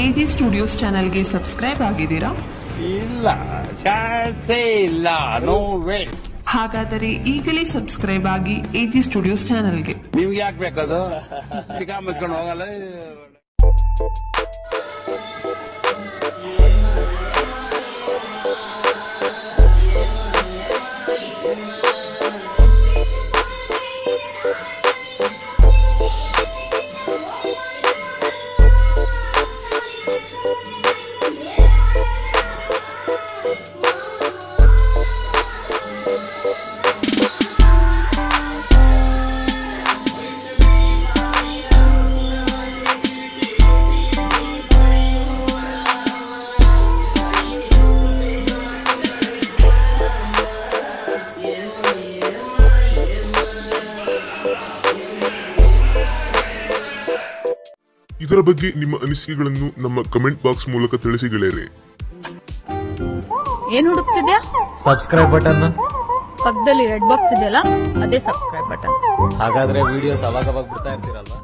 AG studios ಚಾನೆಲ್ಗೆ subscribe ಆಗಿದ್ದೀರಾ? ಇಲ್ಲ ಇಲ್ಲ ನೋ ವೇ ಹಾಗಾದರೆ ಈಗಲೇ ಸಬ್ಸ್ಕ್ರೈಬ್ ಆಗಿ ಎಜಿ ಸ್ಟುಡಿಯೋಸ್ ಚಾನೆಲ್ಗೆ ನಿಮ್ಗೆ ಯಾಕೆ ಬೇಕದು? ಮುಚ್ಕೊಂಡು ಹೋಗಲ್ಲ ಇದರ ಬಗ್ಗೆ ನಿಮ್ಮ ಅನಿಸಿಕೆಗಳನ್ನು ನಮ್ಮ ಕಮೆಂಟ್ ಬಾಕ್ಸ್ ಮೂಲಕ ತಿಳಿಸಿ ಗೆಳೆಯರೆ. ಏನ್ ಹುಡುಕ್ತಿದ್ಯಾ? ಸಬ್ಸ್ಕ್ರೈಬ್ ಬಟನ್ ಪಕ್ಕದಲ್ಲಿ ರೆಡ್ ಬಾಕ್ಸ್ ಇದೆಯಲ್ಲ ಅದೇ ಸಬ್ಸ್ಕ್ರೈಬ್ ಬಟನ್ ಹಾಗಾದ್ರೆ ವಿಡಿಯೋಸ್ ಅವಾಗ ಅವಾಗ ಬಿಡ್ತಾ ಇರ್ತೀರಲ್ವಾ?